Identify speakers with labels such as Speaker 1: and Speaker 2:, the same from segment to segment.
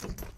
Speaker 1: something.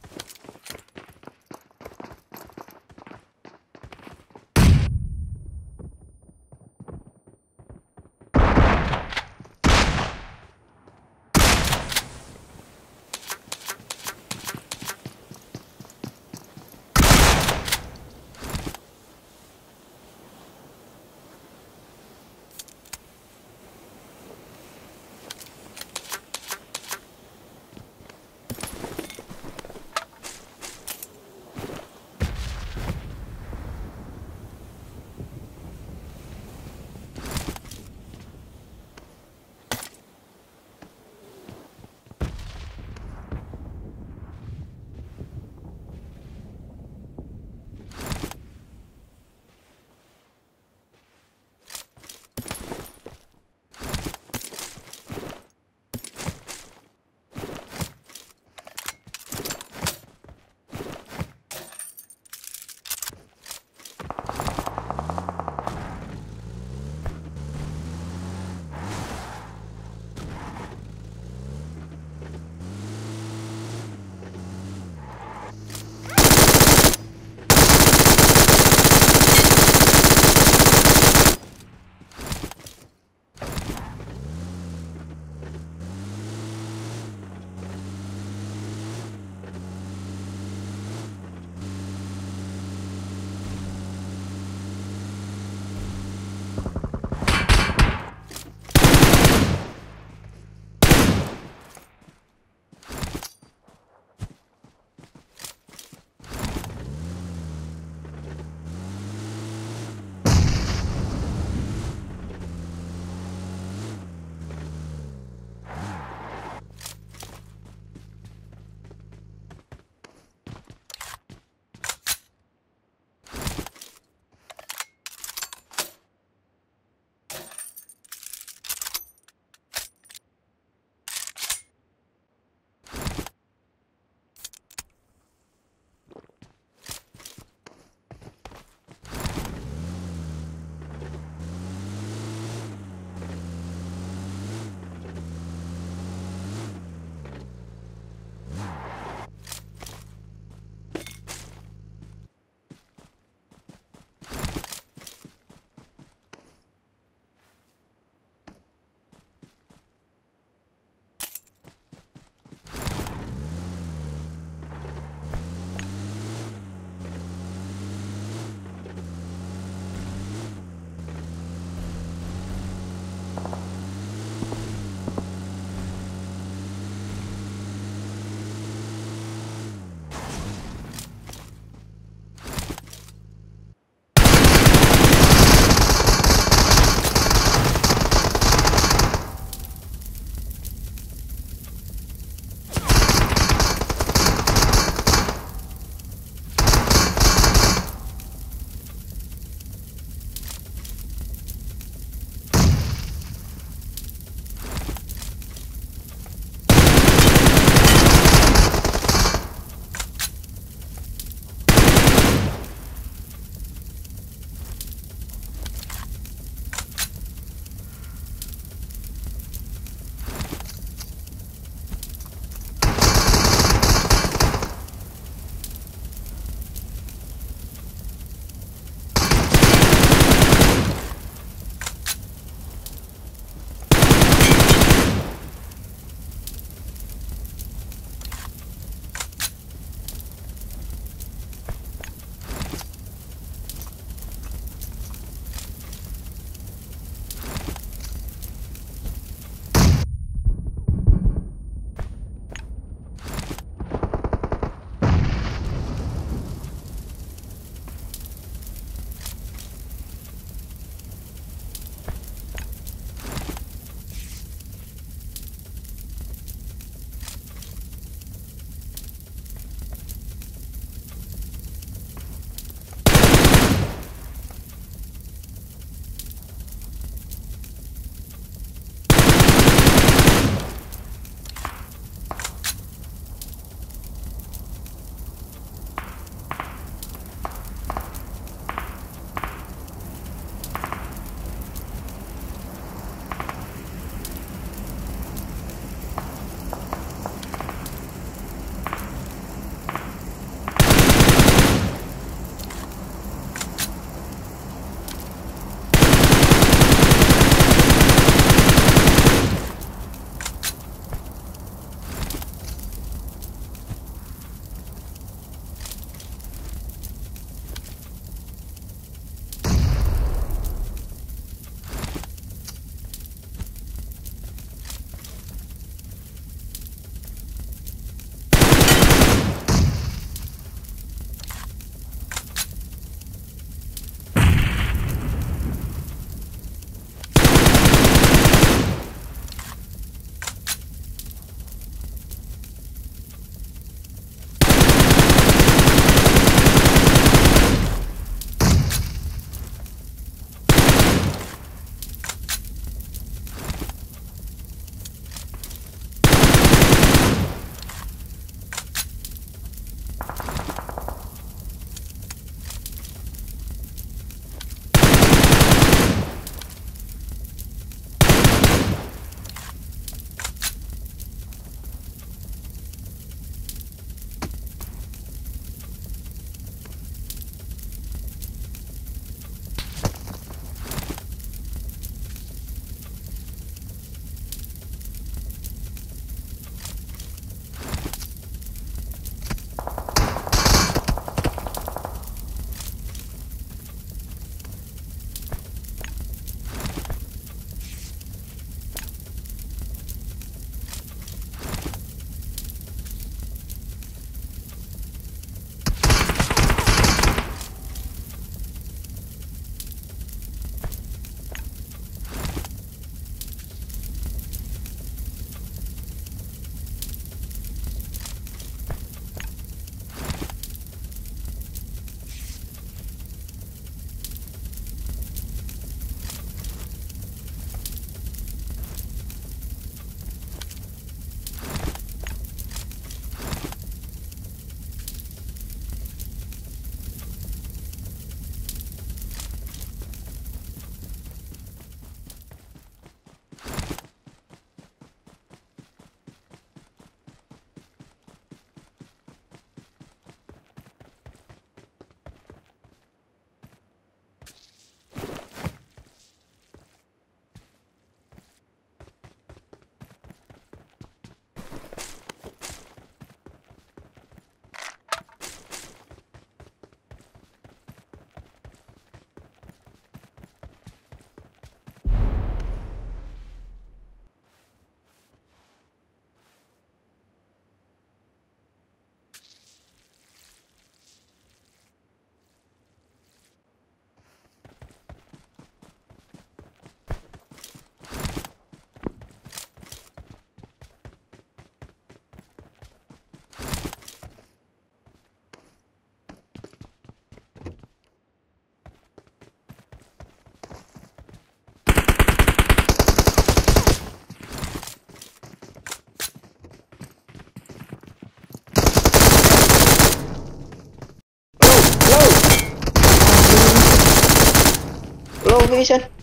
Speaker 1: Low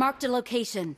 Speaker 2: Marked a location.